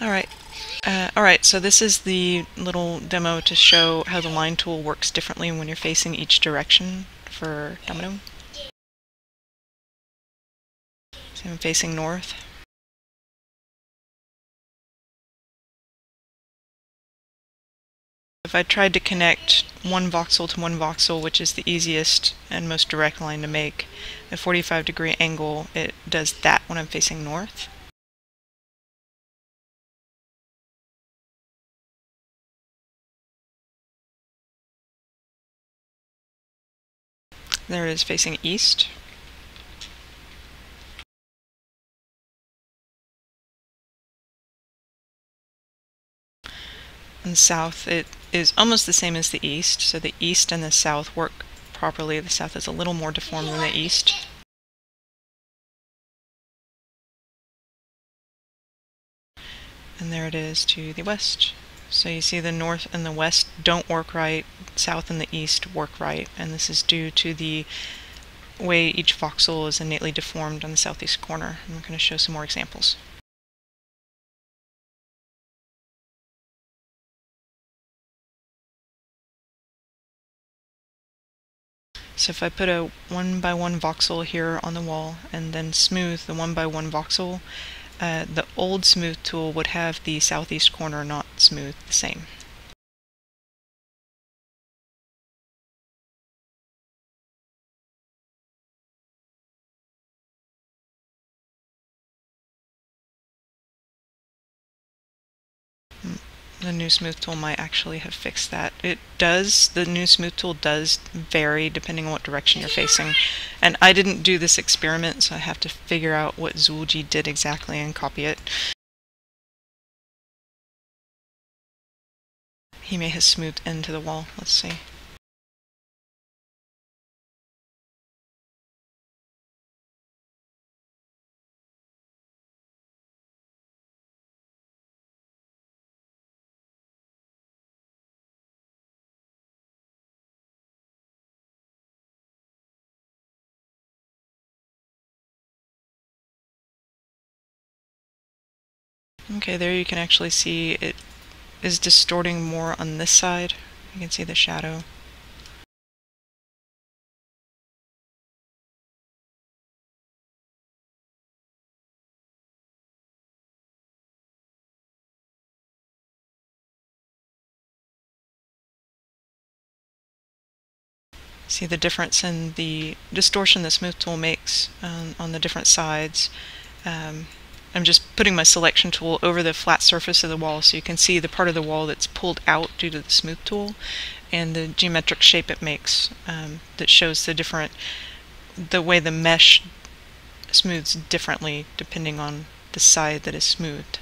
Alright, uh, alright, so this is the little demo to show how the line tool works differently when you're facing each direction for domino. So I'm facing north. If I tried to connect one voxel to one voxel, which is the easiest and most direct line to make, a 45 degree angle, it does that when I'm facing north. There it is facing east. And south, it is almost the same as the east, so the east and the south work properly. The south is a little more deformed than the east. And there it is to the west. So you see the north and the west don't work right, south and the east work right, and this is due to the way each voxel is innately deformed on the southeast corner. I'm going to show some more examples. So if I put a one by one voxel here on the wall and then smooth the one by one voxel, uh, the old smooth tool would have the southeast corner not smooth the same. The new smooth tool might actually have fixed that. It does, the new smooth tool does vary depending on what direction you're facing. And I didn't do this experiment, so I have to figure out what Zulji did exactly and copy it. He may have smoothed into the wall, let's see. Okay, there you can actually see it is distorting more on this side. You can see the shadow. See the difference in the distortion the smooth tool makes um, on the different sides. Um, I'm just putting my selection tool over the flat surface of the wall so you can see the part of the wall that's pulled out due to the smooth tool and the geometric shape it makes um, that shows the different, the way the mesh smooths differently depending on the side that is smoothed.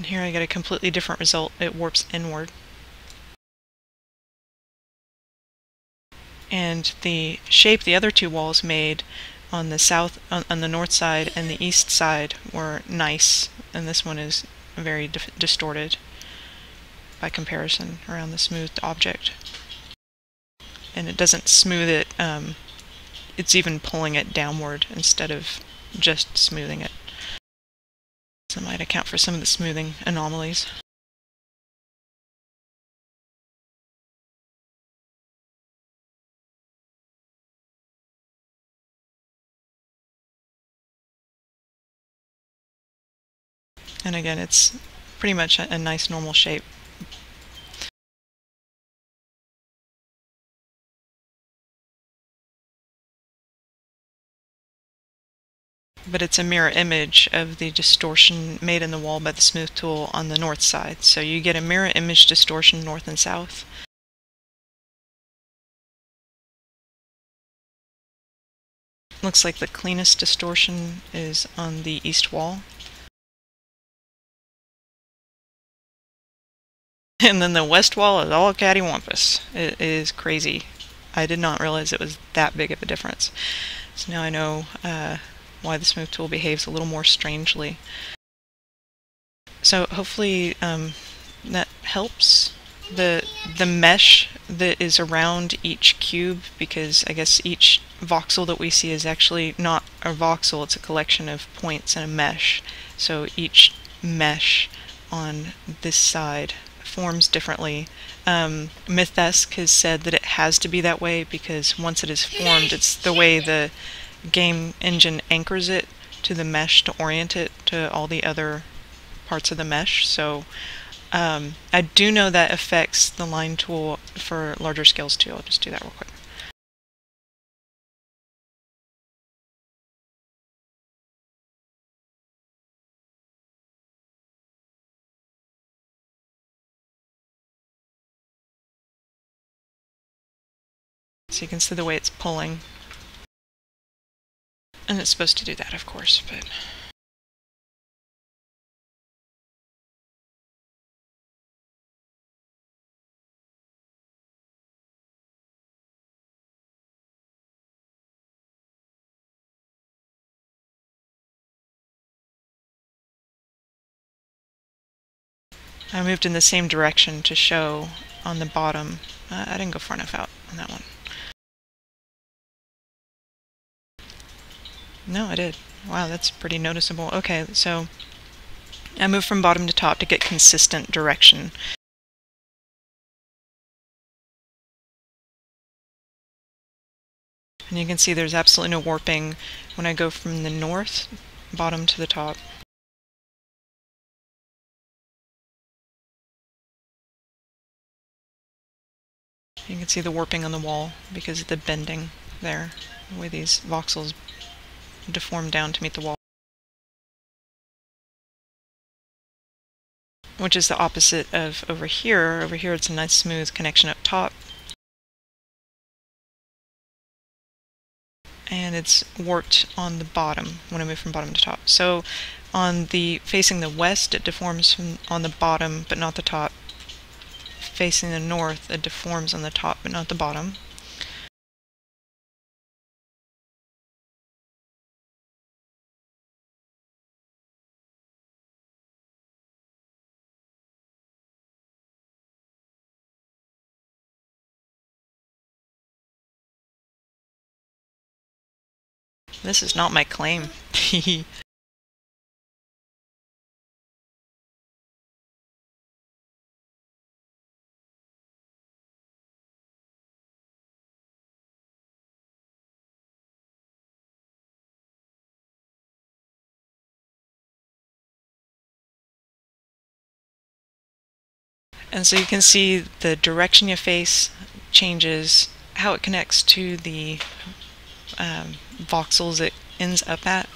And here I get a completely different result. It warps inward. And the shape the other two walls made on the south, on, on the north side and the east side were nice, and this one is very distorted by comparison around the smoothed object. And it doesn't smooth it, um, it's even pulling it downward instead of just smoothing it. So might account for some of the smoothing anomalies. And again, it's pretty much a, a nice normal shape. But it's a mirror image of the distortion made in the wall by the smooth tool on the north side. So you get a mirror image distortion north and south. Looks like the cleanest distortion is on the east wall. And then the west wall is all cattywampus. It is crazy. I did not realize it was that big of a difference. So now I know uh, why the smooth tool behaves a little more strangely. So hopefully um, that helps the the mesh that is around each cube because I guess each voxel that we see is actually not a voxel it's a collection of points in a mesh so each mesh on this side forms differently um, Mythesk has said that it has to be that way because once it is formed it's the way the game engine anchors it to the mesh to orient it to all the other parts of the mesh so um, I do know that affects the line tool for larger scales too. I'll just do that real quick. So you can see the way it's pulling. And it's supposed to do that, of course, but... I moved in the same direction to show on the bottom. Uh, I didn't go far enough out on that one. No, I did. Wow, that's pretty noticeable. Okay, so I move from bottom to top to get consistent direction. And you can see there's absolutely no warping when I go from the north, bottom to the top. You can see the warping on the wall because of the bending there, the way these voxels deform down to meet the wall. Which is the opposite of over here. Over here it's a nice smooth connection up top. And it's warped on the bottom when I move from bottom to top. So on the facing the west it deforms from on the bottom but not the top facing the north, it deforms on the top but not the bottom. This is not my claim. And so you can see the direction you face changes, how it connects to the um, voxels it ends up at.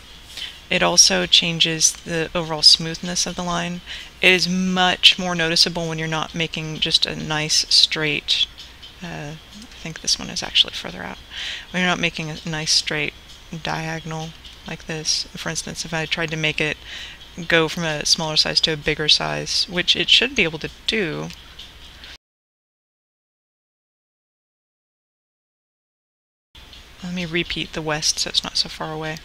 It also changes the overall smoothness of the line. It is much more noticeable when you're not making just a nice straight, uh, I think this one is actually further out, when you're not making a nice straight diagonal like this. For instance, if I tried to make it go from a smaller size to a bigger size, which it should be able to do. Let me repeat the west so it's not so far away.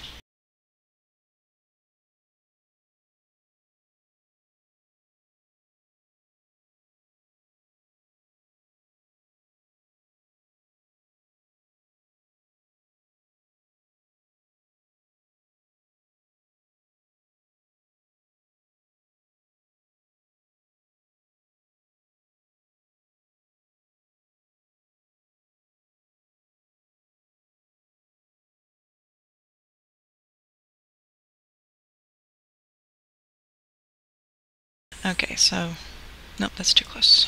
Okay, so, nope, that's too close.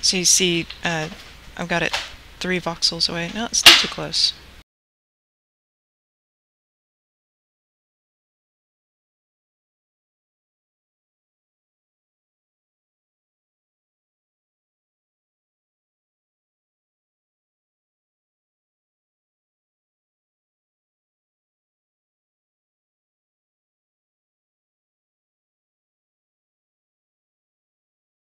So you see, uh, I've got it three voxels away. No, it's still too close.